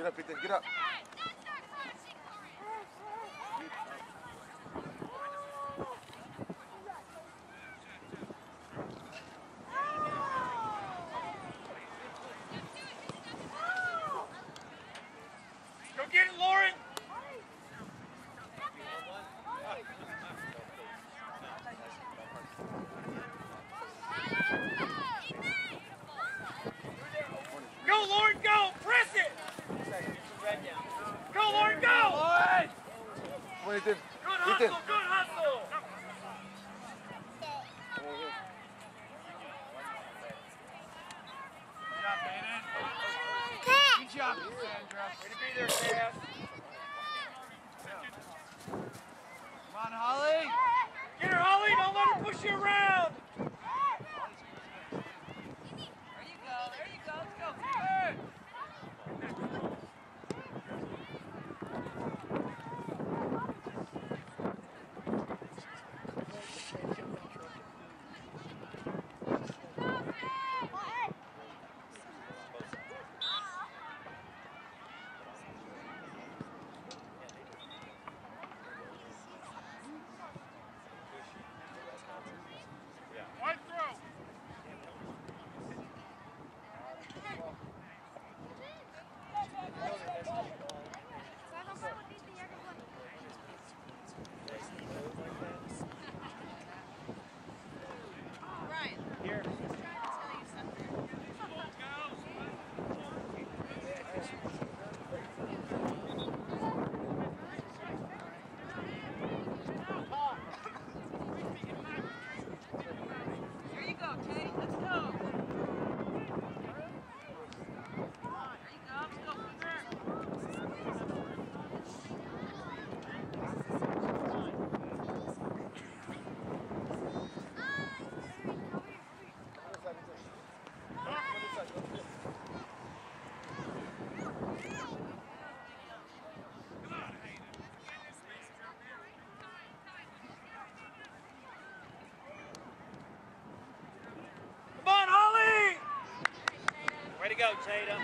Get up, Ethan. Get up. もう2 go, Tatum.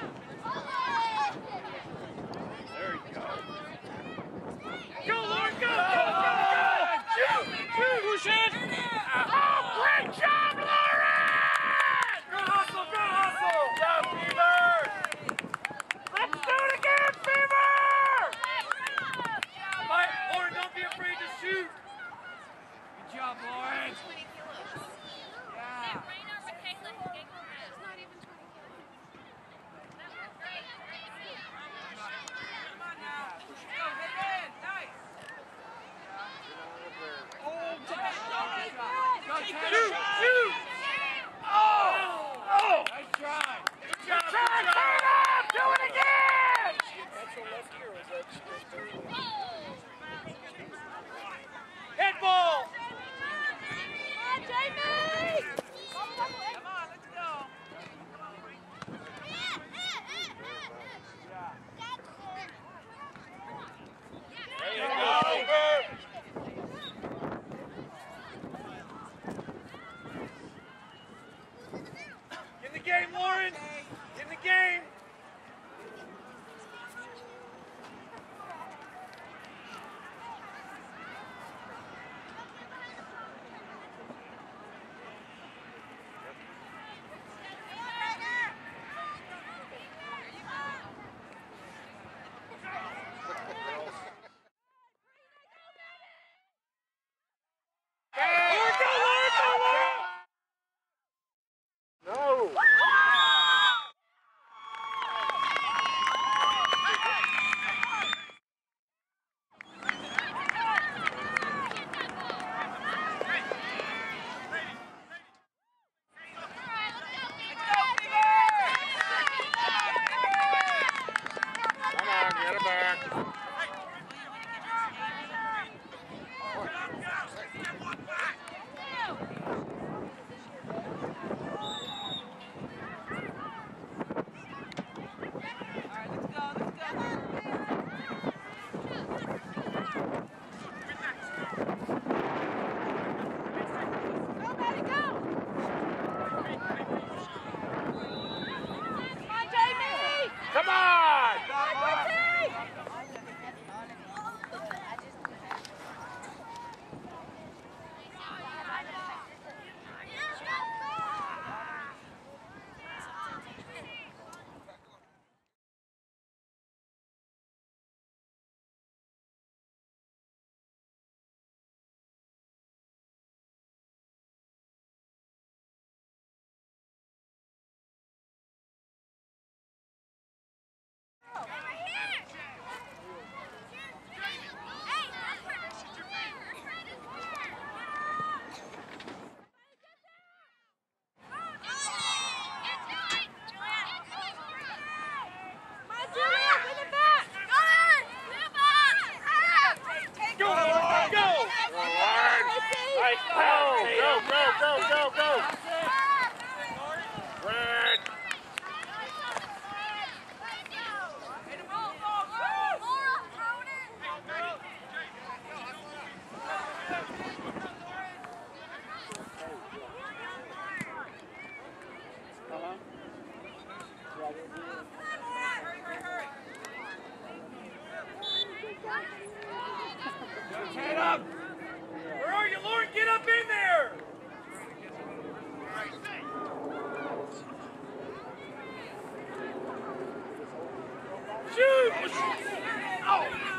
Oh!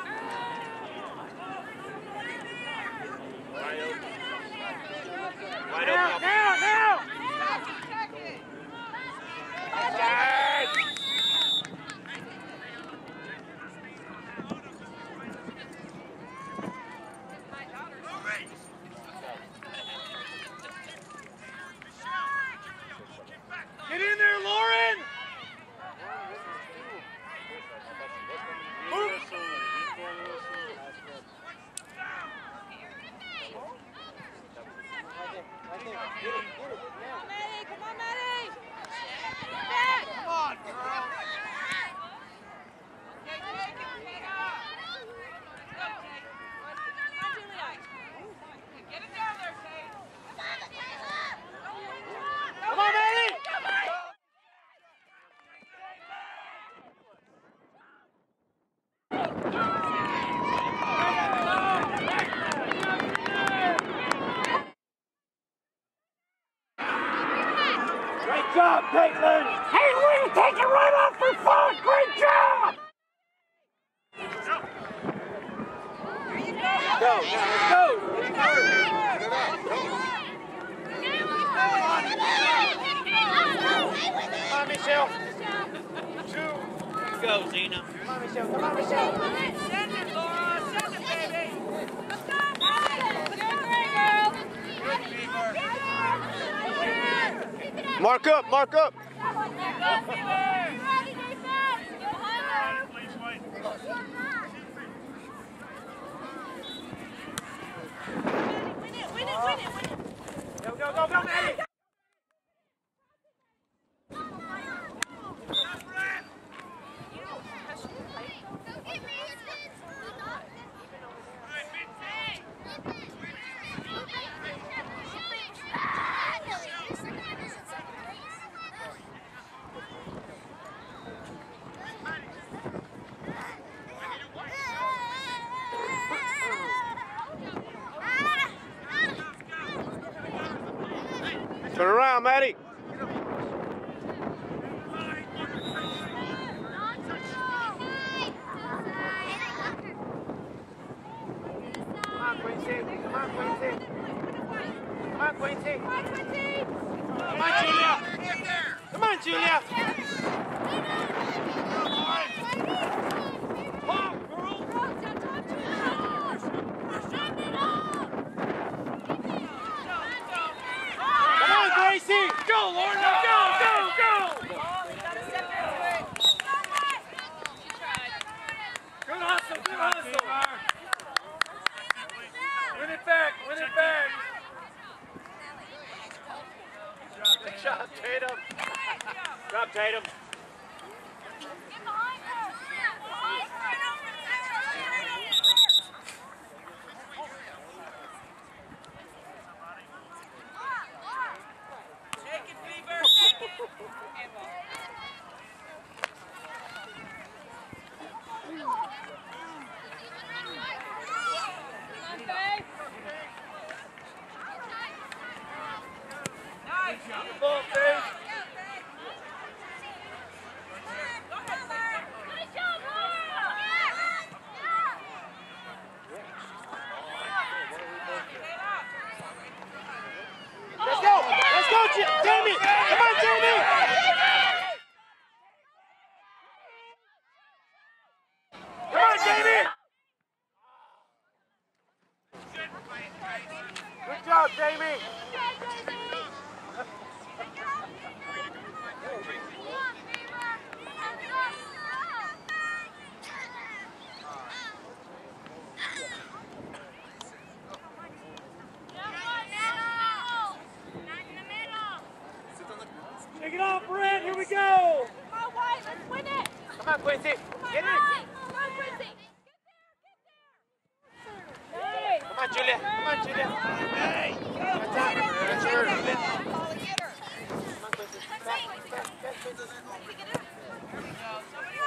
go, Zena. Come on, Michelle. Come on, Michelle. Send it, Laura. Send it, baby. Mark up, mark up. Go, go, go, on, Quincy. Come on, Quincy. Come on, Quincy. Come on, Quincy. Come on, Julia. Come on, Julia. Here we go. Somebody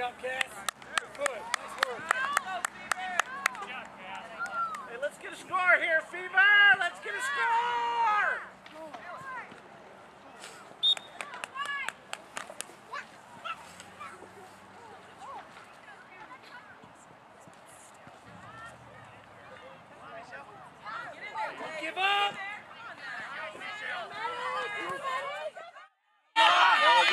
job, Cass. Good. Nice work. Hey, let's get a score here, Fever. Let's get a score.